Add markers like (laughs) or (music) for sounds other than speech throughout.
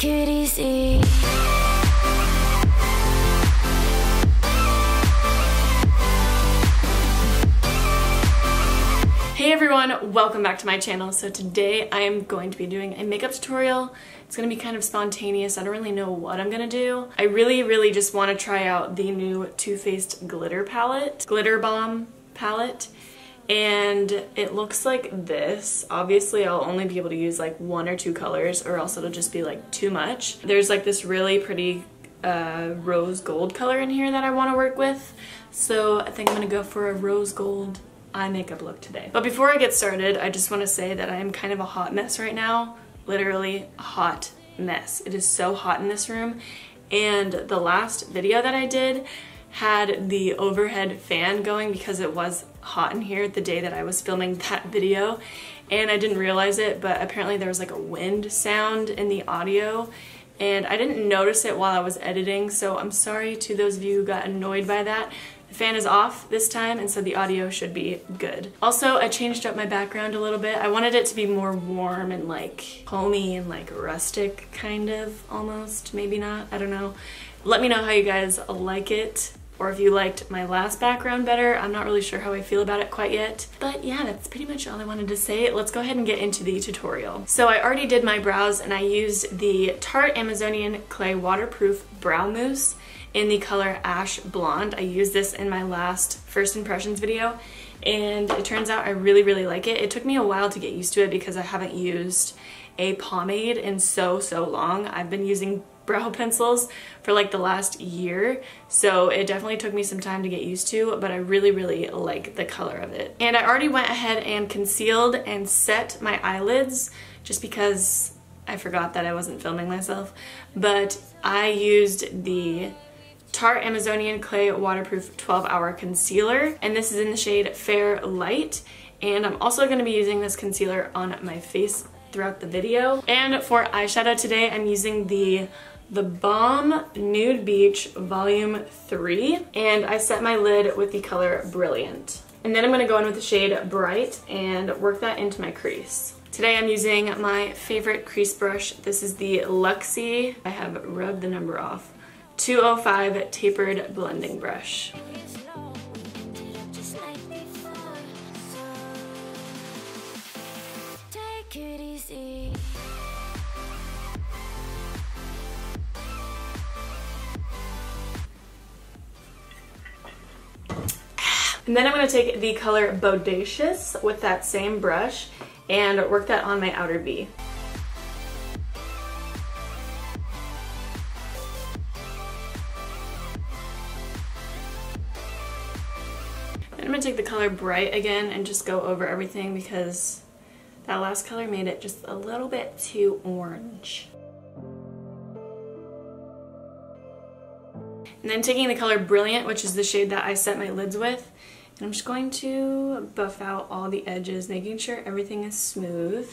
Hey everyone, welcome back to my channel. So today I am going to be doing a makeup tutorial. It's gonna be kind of spontaneous. I don't really know what I'm gonna do. I really, really just wanna try out the new Too Faced Glitter Palette, Glitter Bomb palette. And it looks like this. Obviously I'll only be able to use like one or two colors or else it'll just be like too much. There's like this really pretty uh, rose gold color in here that I wanna work with. So I think I'm gonna go for a rose gold eye makeup look today. But before I get started, I just want to say that I am kind of a hot mess right now. Literally hot mess. It is so hot in this room. And the last video that I did had the overhead fan going because it was hot in here the day that I was filming that video. And I didn't realize it, but apparently there was like a wind sound in the audio and I didn't notice it while I was editing, so I'm sorry to those of you who got annoyed by that. The fan is off this time and so the audio should be good. Also, I changed up my background a little bit. I wanted it to be more warm and like homey and like rustic kind of almost, maybe not, I don't know. Let me know how you guys like it or if you liked my last background better. I'm not really sure how I feel about it quite yet. But yeah, that's pretty much all I wanted to say. Let's go ahead and get into the tutorial. So I already did my brows and I used the Tarte Amazonian Clay Waterproof Brow Mousse in the color Ash Blonde. I used this in my last first impressions video and it turns out I really, really like it. It took me a while to get used to it because I haven't used a pomade in so, so long. I've been using brow (laughs) pencils for like the last year so it definitely took me some time to get used to but I really really like the color of it and I already went ahead and concealed and set my eyelids just because I forgot that I wasn't filming myself but I used the Tarte Amazonian Clay Waterproof 12 Hour Concealer. And this is in the shade Fair Light. And I'm also going to be using this concealer on my face throughout the video. And for eyeshadow today, I'm using the the Balm Nude Beach Volume 3. And I set my lid with the color Brilliant. And then I'm going to go in with the shade Bright and work that into my crease. Today I'm using my favorite crease brush. This is the Luxie. I have rubbed the number off. 205 tapered blending brush. And then I'm going to take the color Bodacious with that same brush and work that on my outer V. I'm gonna take the color Bright again and just go over everything because that last color made it just a little bit too orange. And then taking the color Brilliant, which is the shade that I set my lids with, I'm just going to buff out all the edges, making sure everything is smooth.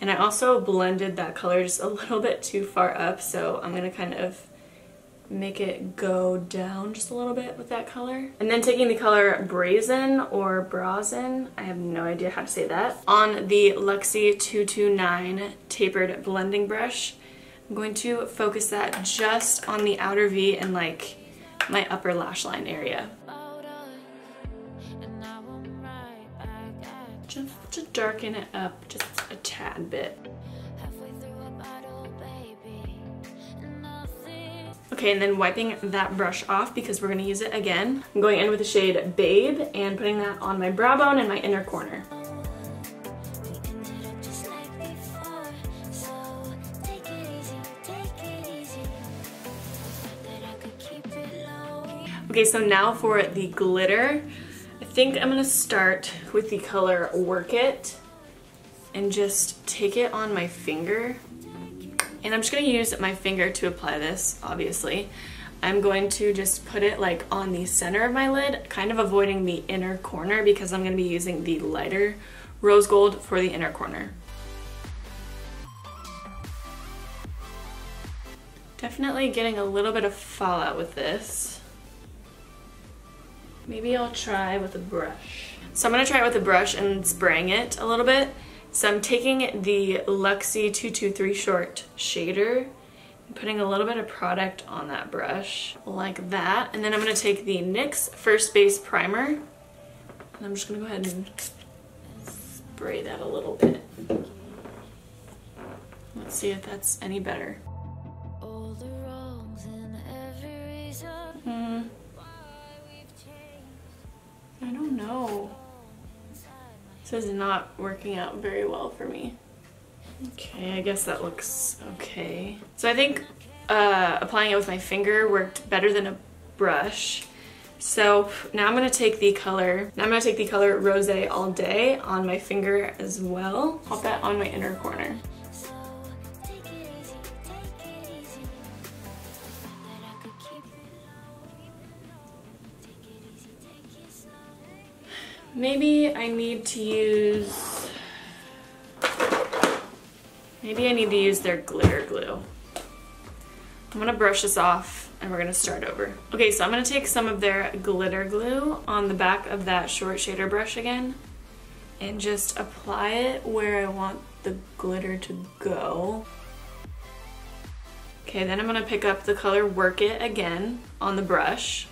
And I also blended that color just a little bit too far up, so I'm gonna kind of make it go down just a little bit with that color. And then taking the color Brazen or Brazen, I have no idea how to say that, on the Luxie 229 tapered blending brush. I'm going to focus that just on the outer V and like my upper lash line area. To darken it up just a tad bit. Okay, and then wiping that brush off because we're gonna use it again. I'm going in with the shade Babe and putting that on my brow bone and my inner corner. Okay, so now for the glitter. Think I'm gonna start with the color Work It and just take it on my finger and I'm just gonna use my finger to apply this, obviously. I'm going to just put it like on the center of my lid, kind of avoiding the inner corner because I'm gonna be using the lighter rose gold for the inner corner. Definitely getting a little bit of fallout with this. Maybe I'll try with a brush. So I'm gonna try it with a brush and spraying it a little bit. So I'm taking the Luxie 223 Short shader putting a little bit of product on that brush like that. And then I'm gonna take the NYX First Base Primer and I'm just gonna go ahead and spray that a little bit. Let's see if that's any better. Hmm. I don't know. This is not working out very well for me. Okay, I guess that looks okay. So I think uh, applying it with my finger worked better than a brush. So now I'm gonna take the color, now I'm gonna take the color Rose All Day on my finger as well. Pop that on my inner corner. Maybe I need to use, maybe I need to use their glitter glue. I'm gonna brush this off and we're gonna start over. Okay, so I'm gonna take some of their glitter glue on the back of that short shader brush again and just apply it where I want the glitter to go. Okay, then I'm gonna pick up the color Work It again on the brush.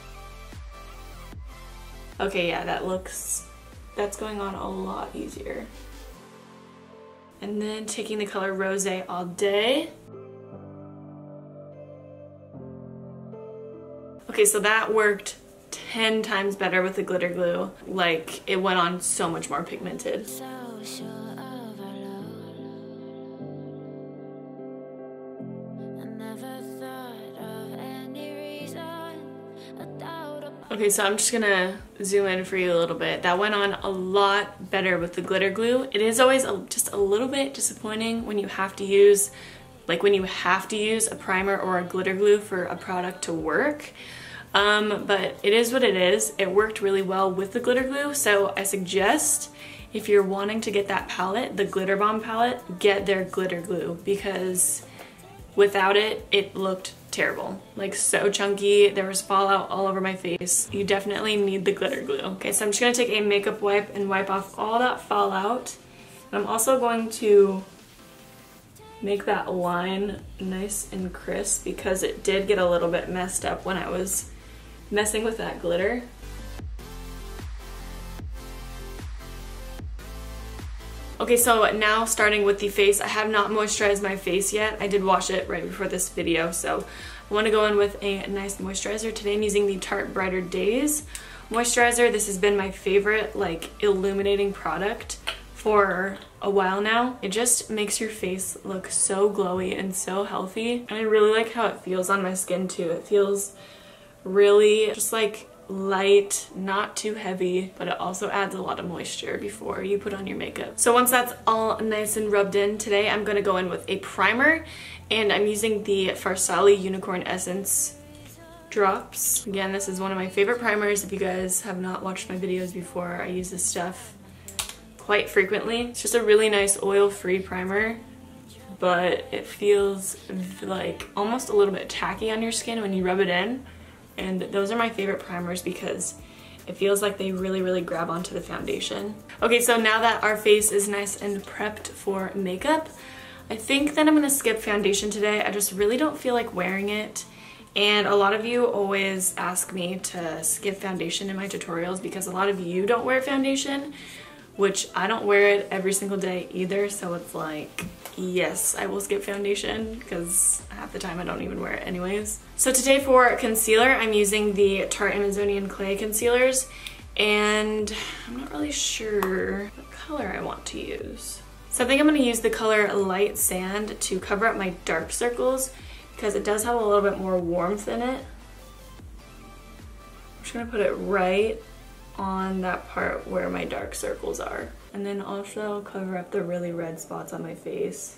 Okay, yeah, that looks that's going on a lot easier. And then taking the color Rose All Day. Okay, so that worked 10 times better with the glitter glue. Like, it went on so much more pigmented. So sure. Okay, so I'm just gonna zoom in for you a little bit. That went on a lot better with the glitter glue. It is always a, just a little bit disappointing when you have to use, like when you have to use a primer or a glitter glue for a product to work. Um, but it is what it is. It worked really well with the glitter glue, so I suggest if you're wanting to get that palette, the Glitter Bomb palette, get their glitter glue because without it, it looked terrible. Like so chunky, there was fallout all over my face. You definitely need the glitter glue. Okay, so I'm just gonna take a makeup wipe and wipe off all that fallout. And I'm also going to make that line nice and crisp because it did get a little bit messed up when I was messing with that glitter. Okay, so now starting with the face, I have not moisturized my face yet. I did wash it right before this video, so I want to go in with a nice moisturizer. Today I'm using the Tarte Brighter Days moisturizer. This has been my favorite like illuminating product for a while now. It just makes your face look so glowy and so healthy. And I really like how it feels on my skin too. It feels really just like light, not too heavy, but it also adds a lot of moisture before you put on your makeup. So once that's all nice and rubbed in, today I'm going to go in with a primer and I'm using the Farsali Unicorn Essence drops. Again, this is one of my favorite primers. If you guys have not watched my videos before, I use this stuff quite frequently. It's just a really nice oil-free primer but it feels like almost a little bit tacky on your skin when you rub it in and those are my favorite primers because it feels like they really, really grab onto the foundation. Okay, so now that our face is nice and prepped for makeup, I think that I'm gonna skip foundation today. I just really don't feel like wearing it. And a lot of you always ask me to skip foundation in my tutorials because a lot of you don't wear foundation, which I don't wear it every single day either. So it's like, yes, I will skip foundation because half the time I don't even wear it anyways. So today for concealer, I'm using the Tarte Amazonian Clay concealers and I'm not really sure what color I want to use. So I think I'm going to use the color Light Sand to cover up my dark circles because it does have a little bit more warmth in it. I'm just going to put it right on that part where my dark circles are. And then also cover up the really red spots on my face.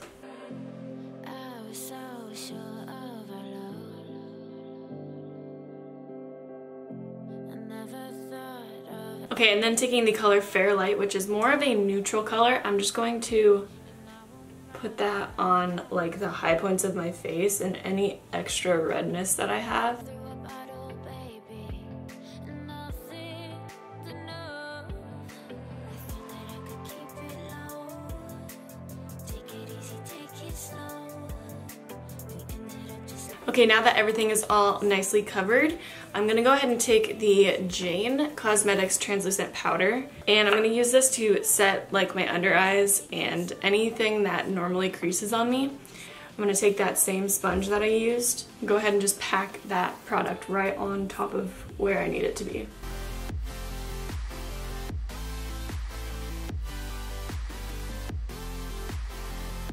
Okay, and then taking the color Fairlight, which is more of a neutral color, I'm just going to put that on like the high points of my face and any extra redness that I have. Okay, now that everything is all nicely covered, I'm gonna go ahead and take the Jane Cosmetics Translucent Powder, and I'm gonna use this to set like my under eyes and anything that normally creases on me. I'm gonna take that same sponge that I used, go ahead and just pack that product right on top of where I need it to be.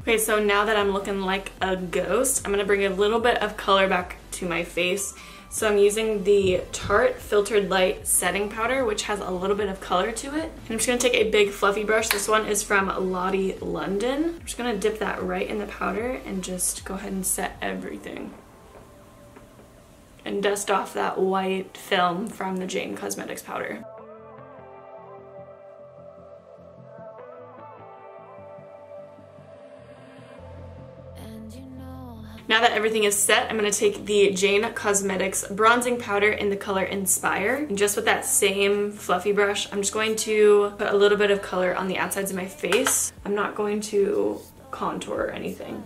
Okay, so now that I'm looking like a ghost, I'm gonna bring a little bit of color back to my face. So I'm using the Tarte Filtered Light Setting Powder, which has a little bit of color to it. And I'm just gonna take a big fluffy brush. This one is from Lottie London. I'm just gonna dip that right in the powder and just go ahead and set everything. And dust off that white film from the Jane Cosmetics powder. Now that everything is set, I'm going to take the Jane Cosmetics bronzing powder in the color Inspire. And just with that same fluffy brush, I'm just going to put a little bit of color on the outsides of my face. I'm not going to contour or anything.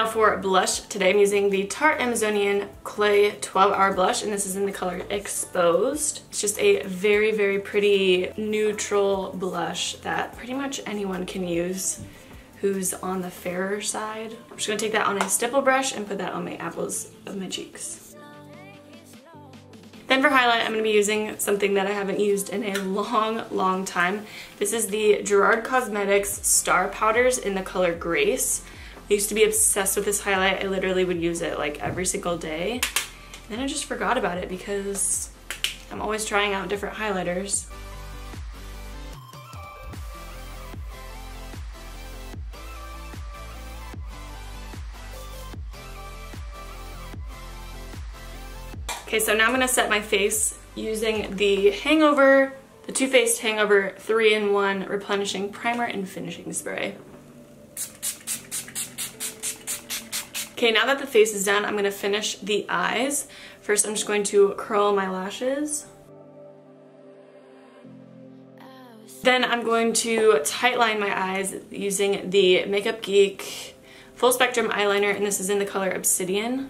Now for blush, today I'm using the Tarte Amazonian Clay 12 Hour Blush and this is in the color Exposed. It's just a very, very pretty neutral blush that pretty much anyone can use who's on the fairer side. I'm just gonna take that on a stipple brush and put that on my apples of my cheeks. Then for highlight, I'm going to be using something that I haven't used in a long, long time. This is the Gerard Cosmetics Star Powders in the color Grace. I used to be obsessed with this highlight. I literally would use it like every single day. And then I just forgot about it because I'm always trying out different highlighters. Okay, so now I'm gonna set my face using the Hangover, the Too Faced Hangover 3-in-1 Replenishing Primer and Finishing Spray. Okay, now that the face is done, I'm gonna finish the eyes. First, I'm just going to curl my lashes. Then I'm going to tightline my eyes using the Makeup Geek Full Spectrum Eyeliner, and this is in the color Obsidian.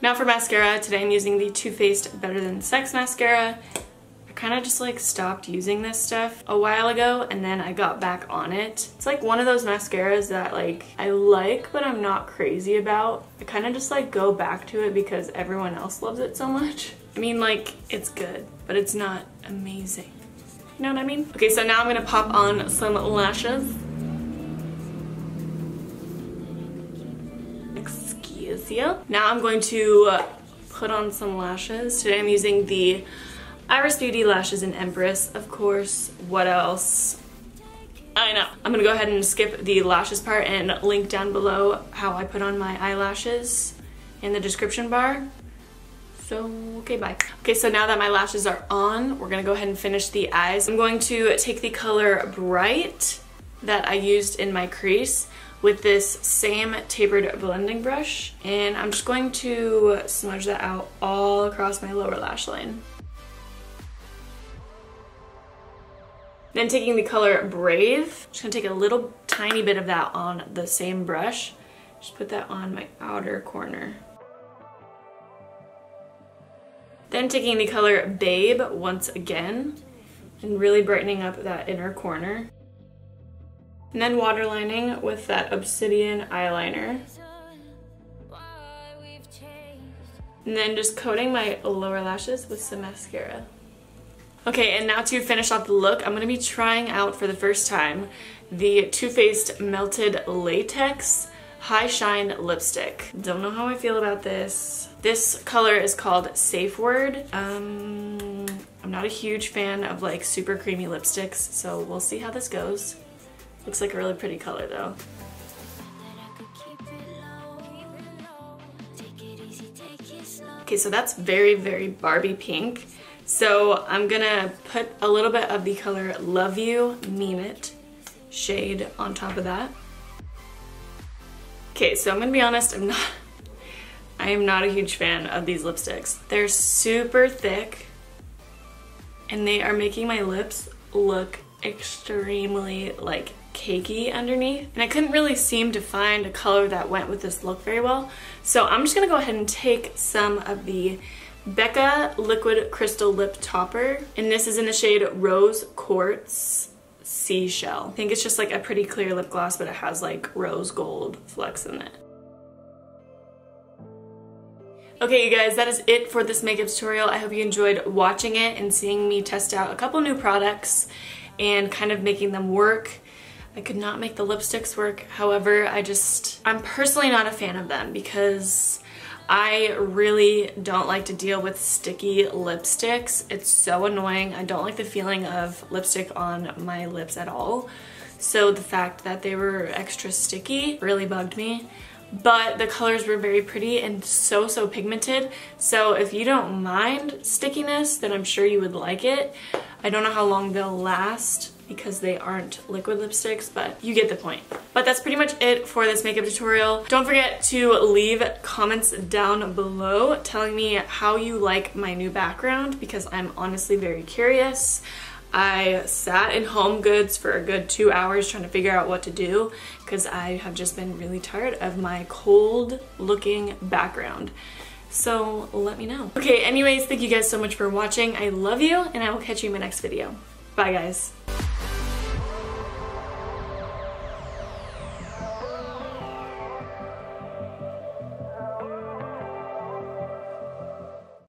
Now for mascara, today I'm using the Too Faced Better Than Sex Mascara kind of just like stopped using this stuff a while ago and then I got back on it. It's like one of those mascaras that like I like but I'm not crazy about. I kind of just like go back to it because everyone else loves it so much. I mean like it's good but it's not amazing. You know what I mean? Okay so now I'm gonna pop on some lashes. Excuse you. Now I'm going to put on some lashes. Today I'm using the Eyeris Beauty Lashes and Empress, of course. What else? I know. I'm gonna go ahead and skip the lashes part and link down below how I put on my eyelashes in the description bar. So, okay, bye. Okay, so now that my lashes are on, we're gonna go ahead and finish the eyes. I'm going to take the color Bright that I used in my crease with this same tapered blending brush, and I'm just going to smudge that out all across my lower lash line. Then taking the color Brave, just gonna take a little tiny bit of that on the same brush. Just put that on my outer corner. Then taking the color Babe once again and really brightening up that inner corner. And then waterlining with that Obsidian eyeliner. And then just coating my lower lashes with some mascara. Okay, and now to finish off the look, I'm to be trying out for the first time the Too Faced Melted Latex High Shine Lipstick. Don't know how I feel about this. This color is called Safe Word. Um, I'm not a huge fan of like super creamy lipsticks, so we'll see how this goes. Looks like a really pretty color though. Okay, so that's very, very Barbie pink. So I'm gonna put a little bit of the color Love You, Mean It shade on top of that. Okay, so I'm gonna be honest, I'm not, I am not a huge fan of these lipsticks. They're super thick and they are making my lips look extremely like cakey underneath and I couldn't really seem to find a color that went with this look very well so I'm just gonna go ahead and take some of the Becca Liquid Crystal Lip Topper and this is in the shade Rose Quartz Seashell. I think it's just like a pretty clear lip gloss but it has like rose gold flecks in it. Okay you guys, that is it for this makeup tutorial. I hope you enjoyed watching it and seeing me test out a couple new products and kind of making them work. I could not make the lipsticks work. However, I just, I'm personally not a fan of them because I really don't like to deal with sticky lipsticks. It's so annoying. I don't like the feeling of lipstick on my lips at all. So the fact that they were extra sticky really bugged me but the colors were very pretty and so, so pigmented. So if you don't mind stickiness, then I'm sure you would like it. I don't know how long they'll last because they aren't liquid lipsticks, but you get the point. But that's pretty much it for this makeup tutorial. Don't forget to leave comments down below telling me how you like my new background because I'm honestly very curious. I sat in Home Goods for a good two hours trying to figure out what to do because I have just been really tired of my cold looking background. So let me know. Okay, anyways, thank you guys so much for watching. I love you and I will catch you in my next video. Bye guys.